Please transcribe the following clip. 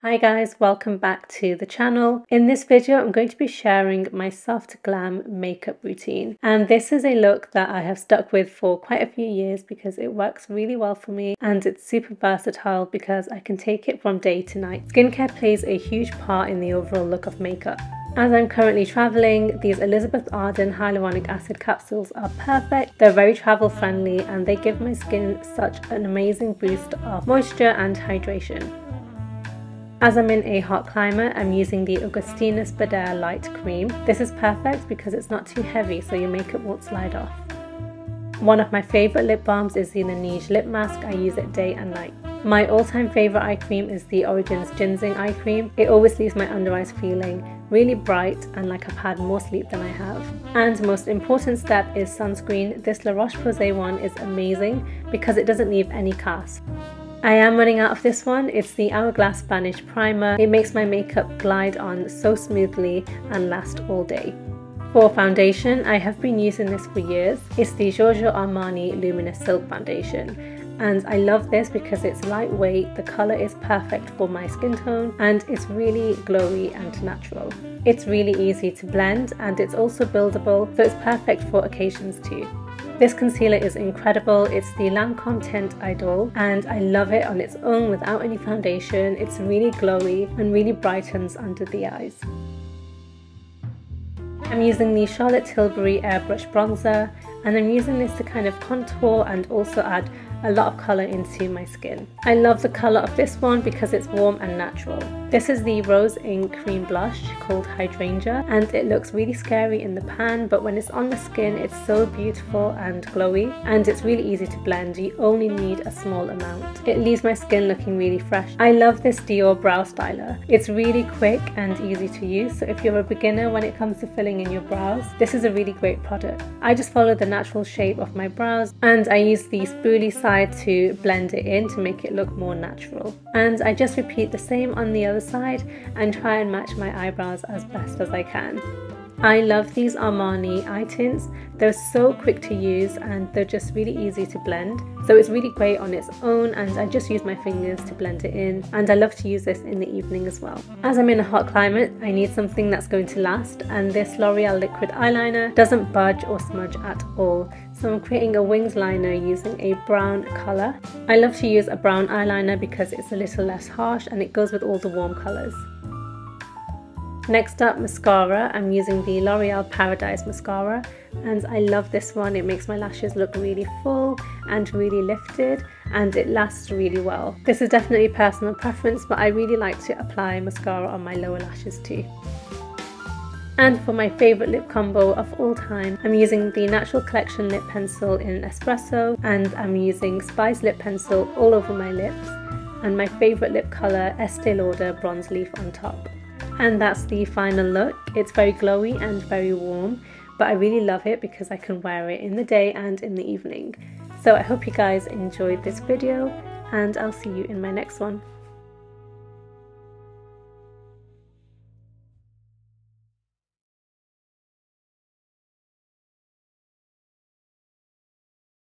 Hi guys, welcome back to the channel. In this video, I'm going to be sharing my soft glam makeup routine. And this is a look that I have stuck with for quite a few years because it works really well for me and it's super versatile because I can take it from day to night. Skincare plays a huge part in the overall look of makeup. As I'm currently traveling, these Elizabeth Arden hyaluronic acid capsules are perfect. They're very travel friendly and they give my skin such an amazing boost of moisture and hydration. As I'm in a hot climate, I'm using the Augustinus Bader Light Cream. This is perfect because it's not too heavy so your makeup won't slide off. One of my favourite lip balms is the Laneige Lip Mask. I use it day and night. My all-time favourite eye cream is the Origins Ginseng Eye Cream. It always leaves my under eyes feeling really bright and like I've had more sleep than I have. And most important step is sunscreen. This La Roche-Posay one is amazing because it doesn't leave any cast. I am running out of this one. It's the Hourglass Vanish Primer. It makes my makeup glide on so smoothly and last all day. For foundation, I have been using this for years. It's the Giorgio Armani Luminous Silk Foundation and I love this because it's lightweight, the colour is perfect for my skin tone and it's really glowy and natural. It's really easy to blend and it's also buildable so it's perfect for occasions too. This concealer is incredible. It's the Lancome Teint Idole and I love it on its own without any foundation. It's really glowy and really brightens under the eyes. I'm using the Charlotte Tilbury Airbrush Bronzer and I'm using this to kind of contour and also add a lot of colour into my skin. I love the colour of this one because it's warm and natural. This is the Rose Inc Cream Blush called Hydrangea and it looks really scary in the pan but when it's on the skin it's so beautiful and glowy and it's really easy to blend. You only need a small amount. It leaves my skin looking really fresh. I love this Dior Brow Styler. It's really quick and easy to use so if you're a beginner when it comes to filling in your brows this is a really great product. I just follow the natural shape of my brows and I use the spoolie side to blend it in to make it look more natural. And I just repeat the same on the other side and try and match my eyebrows as best as I can. I love these Armani eye tints. They're so quick to use and they're just really easy to blend. So it's really great on its own and I just use my fingers to blend it in and I love to use this in the evening as well. As I'm in a hot climate, I need something that's going to last and this L'Oreal liquid eyeliner doesn't budge or smudge at all. So I'm creating a wings liner using a brown colour. I love to use a brown eyeliner because it's a little less harsh and it goes with all the warm colours. Next up, mascara. I'm using the L'Oreal Paradise Mascara and I love this one. It makes my lashes look really full and really lifted and it lasts really well. This is definitely personal preference but I really like to apply mascara on my lower lashes too. And for my favourite lip combo of all time, I'm using the Natural Collection lip pencil in Espresso and I'm using Spice lip pencil all over my lips and my favourite lip colour Estee Lauder Bronze Leaf on top. And that's the final look. It's very glowy and very warm, but I really love it because I can wear it in the day and in the evening. So I hope you guys enjoyed this video and I'll see you in my next one.